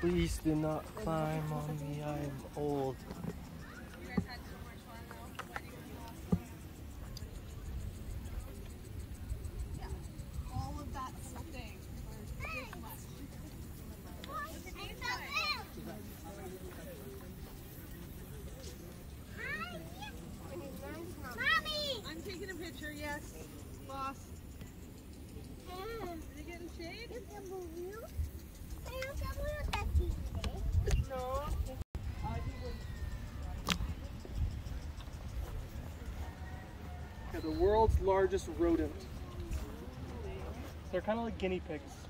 Please do not climb on me, I am old. all of that whole thing. Mommy! I'm taking a picture, yes, boss. Are you getting shade? No. They're the world's largest rodent. They're kind of like guinea pigs.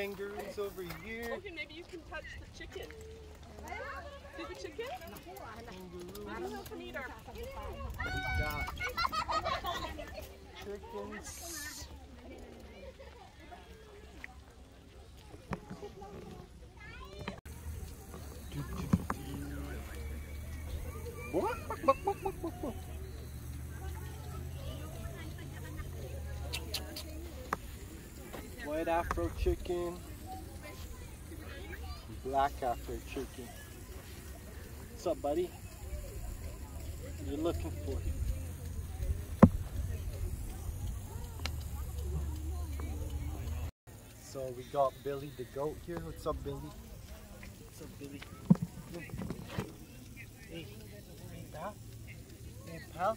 Kangaroos over here. Okay, maybe you can touch the chicken. See the chicken? I don't know if we need our... We got chickens. White Afro chicken, black Afro chicken. What's up, buddy? What are you looking for? So we got Billy the goat here. What's up, Billy? What's up, Billy? Hey, hey, pal. Hey, pal.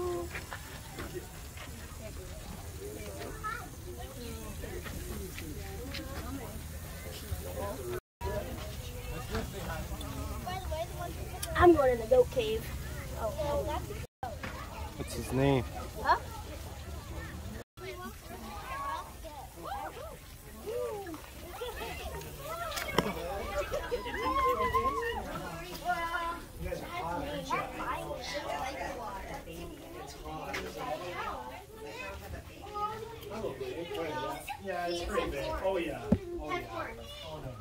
I'm going in the goat cave. Oh, What's his name? Huh? Yeah, it's pretty big. Oh yeah. Oh yeah. Oh no.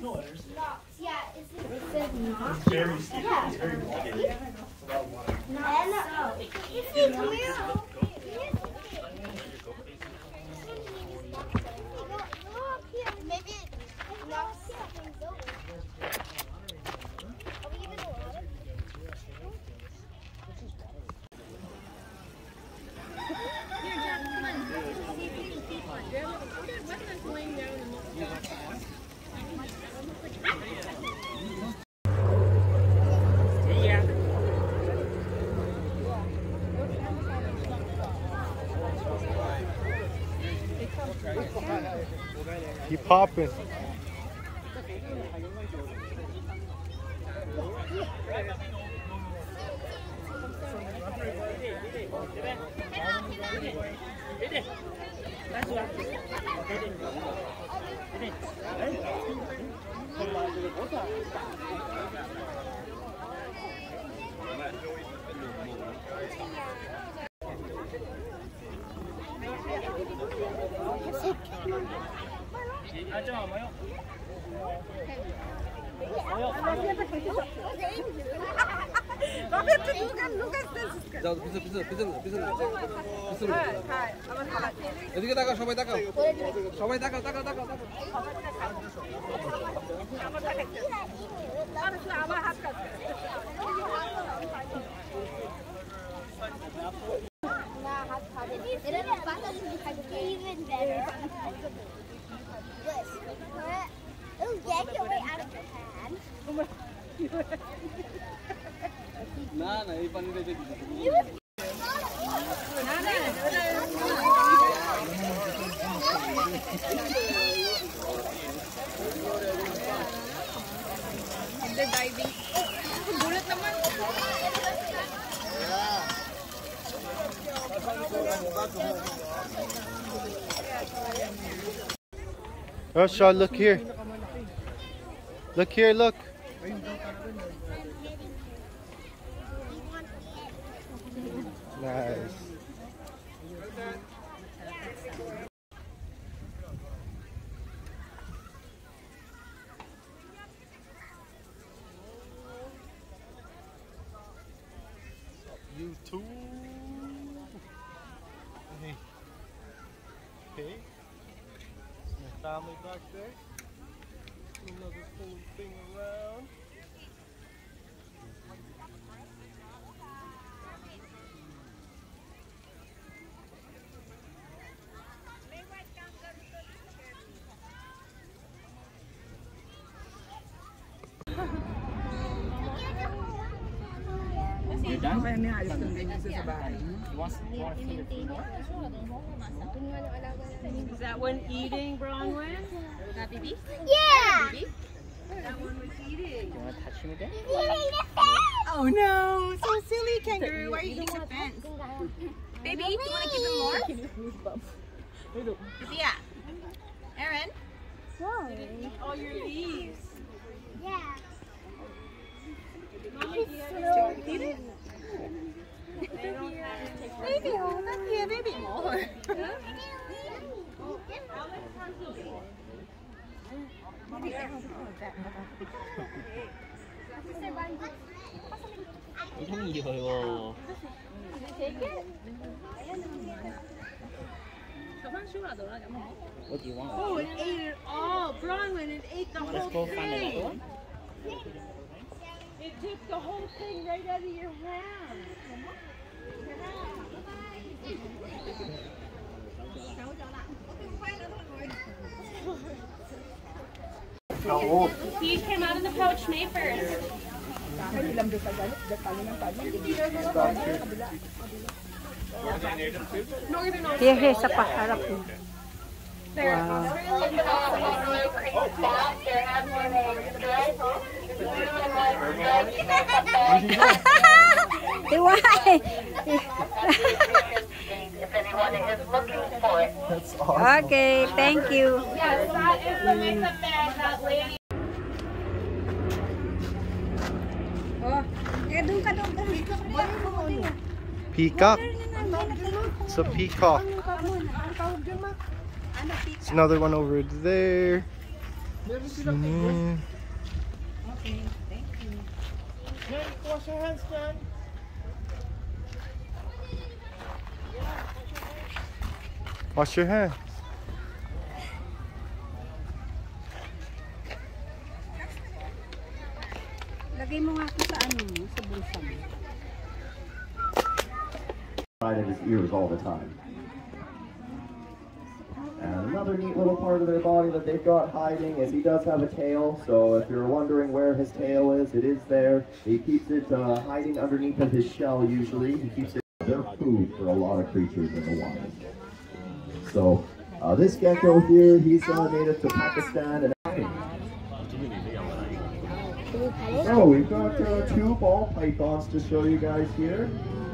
Yeah, there's no others. Yeah, it's, it says not. It's very steep. It's very wide. Not so. Here. Maybe popping. Bakit tutukan এদিকে তাকাও সবাই তাকাও সবাই তাকাও তাকাও তাকাও তাকাও পাতা শুধু খাবে ইভেন বেটার না না এই পানিটা দেখি You Hindi diving. Gulat naman. Russia, look here. Look here, look. Nice. YouTube. Hey. Hey. My family back there. Another cool thing around. Is that one eating, Bronwyn? Is that baby? Yeah. That one was eating. you want to touch him again? Oh no, so silly kangaroo. Why are you eating the fence? Baby, do you want to keep him more? Yeah. Aaron? All your leaves. Yeah. Baby, oh, not here, baby. More. 엄청 이겨요 What do you want? Oh, it ate it all. Bronwyn, it ate the Let's whole go find another thing. one. It took the whole thing right out of your hand. He came out of the pouch May 1st. Here, sa paharap mo. Wow. Why? That's awesome. Okay, thank you. Yes, that is the makeup bag that lady. Peacock. It's a peacock. There's another one over there. Mm. Wash your hands, John. Wash your hands. Lagay mo nga ako sa ano mo, sa bulsa mo. side of his ears all the time. Another neat little part of their body that they've got hiding is he does have a tail, so if you're wondering where his tail is, it is there. He keeps it uh, hiding underneath of his shell usually. He keeps it their food for a lot of creatures in the wild. So Uh, this gecko here, he's uh, native to Pakistan and Oh, we've got uh, two ball pythons to show you guys here.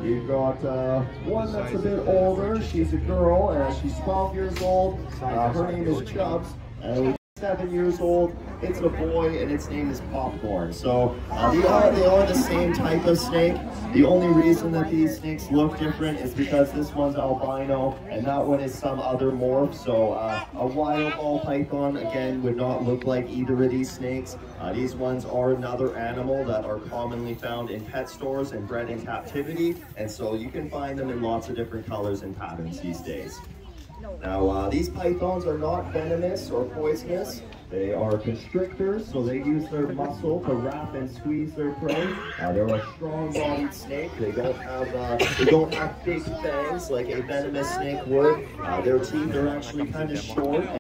We've got uh, one that's a bit older. She's a girl and she's 12 years old. Uh, her name is Chubbs. And we've seven years old. It's a boy and its name is Popcorn. So uh, they are they are the same type of snake. The only reason that these snakes look different is because this one's albino and that one is some other morph. So uh, a wild ball python again would not look like either of these snakes. Uh, these ones are another animal that are commonly found in pet stores and bred in captivity, and so you can find them in lots of different colors and patterns these days. Now, uh, these pythons are not venomous or poisonous. They are constrictors, so they use their muscle to wrap and squeeze their prey. Uh, they're a strong-bodied snake. They don't have uh, they don't have big fangs like a venomous snake would. Uh, their teeth are actually kind of short.